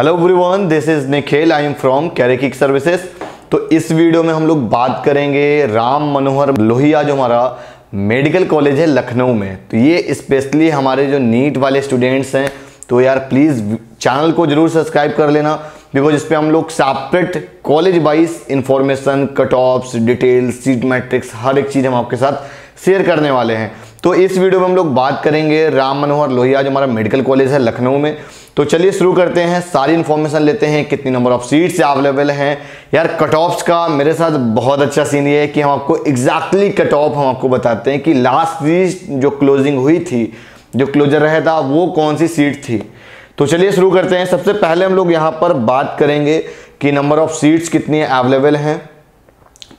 Hello everyone this is Nikhil I am from कैरेकिक services तो इस video में हम लोग बात करेंगे राम मनोहर लोहिया जो हमारा मेडिकल कॉलेज है लखनऊ में। तो ये स्पेशली हमारे जो नीट वाले स्टूडेंट्स हैं तो यार प्लीज़ चैनल को ज़रूर सब्सक्राइब कर लेना बिकॉज़ इस पर हम लोग separate college wise information cut offs details seat matrix हर एक चीज़ हम आपके साथ शेयर करने वाले हैं। तो इस वीडियो में हम लोग बात करेंगे राम मनोहर लोहिया जो हमारा मेडिकल कॉलेज है लखनऊ में। तो चलिए शुरू करते हैं, सारी इन्फॉर्मेशन लेते हैं, कितनी नंबर ऑफ़ सीट्स अवेलेबल हैं। यार कट ऑफ्स का मेरे साथ बहुत अच्छा सीन ये है कि हम आपको एग्जैक्टली कट ऑफ़ हम आपको बताते हैं कि लास्ट सीट जो क्लोजिंग हुई थी, जो क्लोजर रहा था, वो कौन सी सीट थी? तो चलिए शुरू करते हैं। सबसे पहले हम लोग यहाँ पर बात करेंगे कि नंबर ऑफ़ सीट्स कितनी अवेलेबल हैं।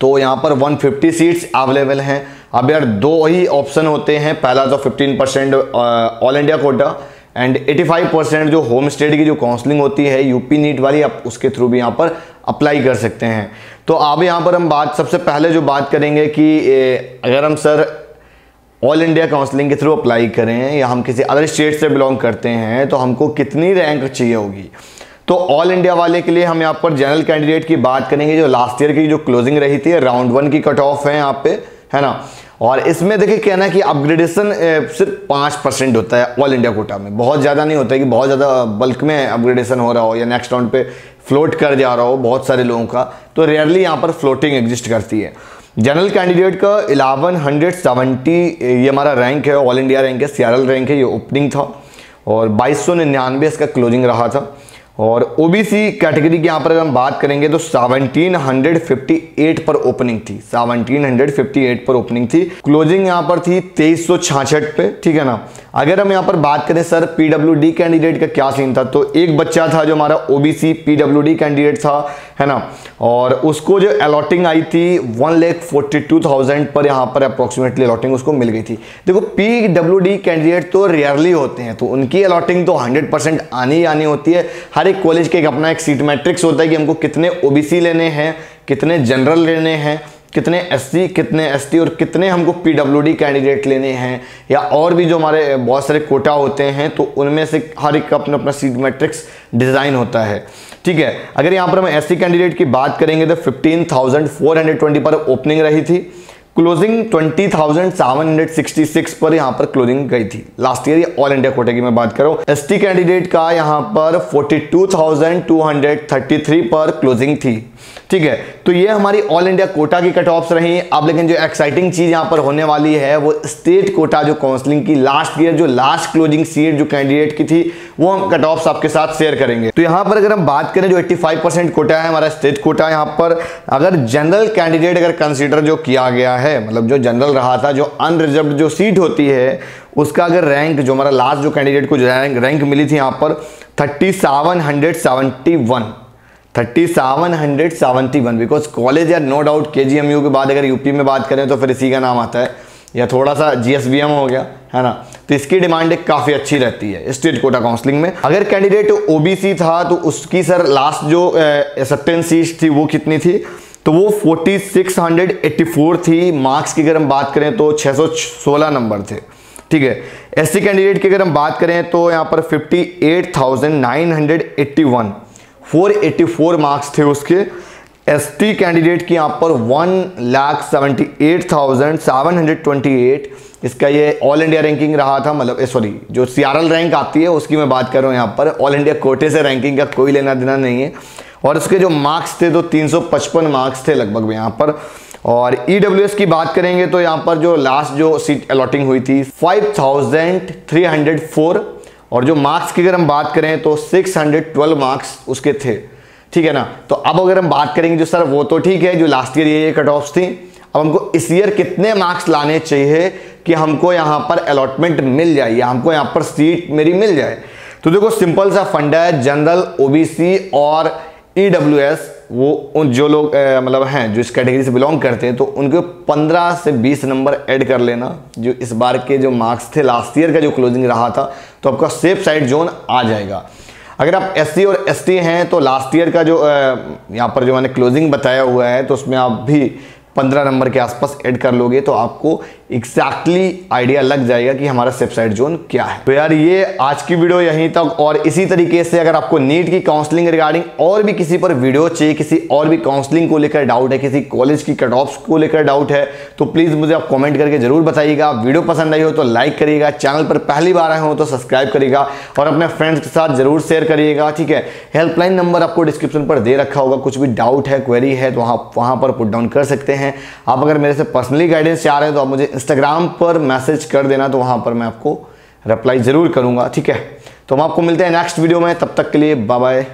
तो यहाँ पर 150 सीट्स अवेलेबल हैं। अब यार, दो ही ऑप्शन होते हैं, पहला तो 15 percent all India quota and 85 percent जो होम स्टेट की जो काउंसलिंग होती है यूपी नीट वाली, आप उसके थ्रू भी यहाँ पर अप्लाई कर सकते हैं। तो अब यहाँ पर हम बात, सबसे पहले जो बात करेंगे कि अगर हम सर ऑल इंडिया काउंसलिंग के थ्रू अप्लाई करें या हम किसी अदर स्टेट से बिलोंग करते हैं तो हमको कितनी रैंक चाहिए होगी? तो ऑल इंडिया वाले के लिए हम यहाँ पर जनरल कैंडिडेट की बात करेंगे, जो लास्ट ईयर की जो क्लोजिंग रही थी राउंड वन की कट ऑफ़ है यहाँ पे, है ना? और इसमें देखिए कहना है कि अपग्रेडेशन सिर्फ़ पाँच परसेंट होता है ऑल इंडिया कोटा में। बहुत ज़्यादा नहीं होता है कि बहुत ज़्यादा बल्क में अपग्रेडेशन हो रहा हो या नेक्स्ट राउंड पे फ्लोट कर जा रहा हो बहुत सारे लोगों का तो रेयरली यहाँ पर फ्लोटिंग एग्जिस्ट करती है। जनरल कैंडिडेट का इलेवन हंड्रेड सेवेंटी ये हमारा रैंक है ऑल इंडिया रैंक है सियारल रैंक है, ये ओपनिंग था। और बाईस सौ निन्यानवे इसका क्लोजिंग रहा था। और ओबीसी कैटेगरी की यहाँ पर अगर हम बात करेंगे तो 1758 पर ओपनिंग थी। 1758 पर ओपनिंग थी। क्लोजिंग यहाँ पर थी तेईस पे, ठीक है ना? अगर हम यहाँ पर बात करें, सर पीडब्ल्यूडी कैंडिडेट का क्या सीन था? तो एक बच्चा था जो हमारा ओबीसी पीडब्ल्यूडी कैंडिडेट था, है ना? और उसको जो अलॉटिंग आई थी वन लेख फोर्टी टू थाउज़ेंड पर यहाँ पर अप्रोक्सीमेटली अलॉटिंग उसको मिल गई थी। देखो पी डब्ल्यू डी कैंडिडेट तो रेयरली होते हैं तो उनकी अलॉटिंग तो हंड्रेड परसेंट आनी आनी होती है। हर एक कॉलेज के एक अपना एक सीट मैट्रिक्स होता है कि हमको कितने ओबीसी लेने हैं कितने जनरल लेने हैं कितने एससी कितने एसटी और कितने हमको पीडब्ल्यूडी कैंडिडेट लेने हैं या और भी जो हमारे बहुत सारे कोटा होते हैं तो उनमें से हर एक का अपना अपना सीट मैट्रिक्स डिज़ाइन होता है। ठीक है अगर यहाँ पर हम एस कैंडिडेट की बात करेंगे तो 15,420 पर ओपनिंग रही थी। क्लोजिंग 20,766 पर यहाँ पर क्लोजिंग गई थी। लास्ट ईयर ऑल इंडिया कोटे की मैं बात करूँ एस टी कैंडिडेट का यहाँ पर 42,233 पर क्लोजिंग थी। ठीक है तो ये हमारी ऑल इंडिया कोटा की कट ऑफ्स रही। अब लेकिन जो एक्साइटिंग चीज़ यहाँ पर होने वाली है वो स्टेट कोटा जो काउंसलिंग की लास्ट ईयर जो लास्ट क्लोजिंग सीट जो कैंडिडेट की थी वो हम कट ऑफ्स आपके साथ शेयर करेंगे। तो यहाँ पर अगर हम बात करें जो 85 परसेंट कोटा है हमारा स्टेट कोटा यहाँ पर अगर जनरल कैंडिडेट अगर कंसिडर जो किया गया है मतलब जो जनरल रहा था, जो अनरिजर्व जो सीट होती है, उसका अगर रैंक जो हमारा लास्ट जो कैंडिडेट को रैंक रैंक मिली थी यहाँ पर thirty seven hundred seventy one thirty seven hundred seventy one because college या no doubt K G M you के बाद अगर यूपी में बात करें तो फिर इसी का नाम आता है। या थोड़ा सा जी एस बी एम हो गया, है ना? तो इसकी डिमांड काफ़ी अच्छी रहती है स्टेट कोटा काउंसलिंग में। अगर कैंडिडेट ओबीसी था तो उसकी सर लास्ट जो एक्सेप्टेंस सीट थी, वो कितनी थी? तो वो 4684 थी। मार्क्स की अगर हम बात करें तो 616 नंबर थे। ठीक है? एससी कैंडिडेट की अगर हम बात करें तो यहाँ पर 58,981 484 मार्क्स थे उसके। एसटी कैंडिडेट की यहाँ पर one lakh seventy eight thousand seven hundred twenty eight इसका ये ऑल इंडिया रैंकिंग रहा था मतलब सॉरी जो सीआरएल रैंक आती है उसकी मैं बात कर रहा हूँ यहाँ पर। ऑल इंडिया कोटे से रैंकिंग का कोई लेना देना नहीं है। और उसके जो मार्क्स थे तो 355 मार्क्स थे लगभग यहाँ पर। और ई e की बात करेंगे तो यहाँ पर जो लास्ट जो सीट अलॉटिंग हुई थी 5304 और जो मार्क्स की अगर हम बात करें तो 612 मार्क्स उसके थे। ठीक है ना? तो अब अगर हम बात करेंगे जो सर वो तो ठीक है, जो लास्ट ईयर ये कट ऑफ़ थी। अब हमको इस ईयर कितने मार्क्स लाने चाहिए कि हमको यहाँ पर अलॉटमेंट मिल जाए, या हमको यहाँ पर सीट मेरी मिल जाए? तो देखो सिंपल सा फंडा है जनरल ओबीसी और ईडब्ल्यूएस e वो उन जो लोग मतलब हैं, जो इस कैटेगरी से बिलोंग करते हैं तो उनके 15 से 20 नंबर ऐड कर लेना, जो इस बार के जो मार्क्स थे लास्ट ईयर का जो क्लोजिंग रहा था तो आपका सेफ़ साइड जोन आ जाएगा। अगर आप एससी और एसटी हैं तो लास्ट ईयर का जो यहाँ पर जो मैंने क्लोजिंग बताया हुआ है तो उसमें आप भी पंद्रह नंबर के आसपास ऐड कर लोगे तो आपको एग्जैक्टली आइडिया लग जाएगा कि हमारा सेपसाइड जोन क्या है। तो यार ये आज की वीडियो यहीं तक, और इसी तरीके से अगर आपको नीट की काउंसलिंग रिगार्डिंग और भी किसी पर वीडियो चाहिए, किसी और भी काउंसलिंग को लेकर डाउट है, किसी कॉलेज की कट ऑफ़ को लेकर डाउट है तो प्लीज़ मुझे आप कॉमेंट करके ज़रूर बताइएगा। वीडियो पसंद आई हो तो लाइक करिएगा चैनल पर पहली बार आए हो तो सब्सक्राइब करिएगा, और अपने फ्रेंड्स के साथ ज़रूर शेयर करिएगा, ठीक है? हेल्पलाइन नंबर आपको डिस्क्रिप्शन पर दे रखा होगा, कुछ भी डाउट है क्वेरी है तो वहाँ वहाँ पर पुट डाउन कर सकते हैं। आप अगर मेरे से पर्सनली गाइडेंस चाह रहे हैं तो आप मुझे इंस्टाग्राम पर मैसेज कर देना तो वहाँ पर मैं आपको रिप्लाई ज़रूर करूँगा, ठीक है? तो हम आपको मिलते हैं नेक्स्ट वीडियो में, तब तक के लिए बाय बाय